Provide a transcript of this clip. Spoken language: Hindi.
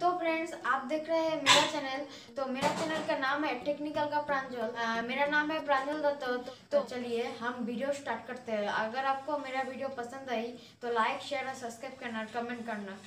तो फ्रेंड्स आप देख रहे हैं मेरा चैनल तो मेरा चैनल का नाम है टेक्निकल का प्रांजल। मेरा नाम है प्रांजल दत्त। तो चलिए, हम वीडियो स्टार्ट करते हैं। अगर आपको मेरा वीडियो पसंद आई तो लाइक शेयर और सब्सक्राइब करना कमेंट करना।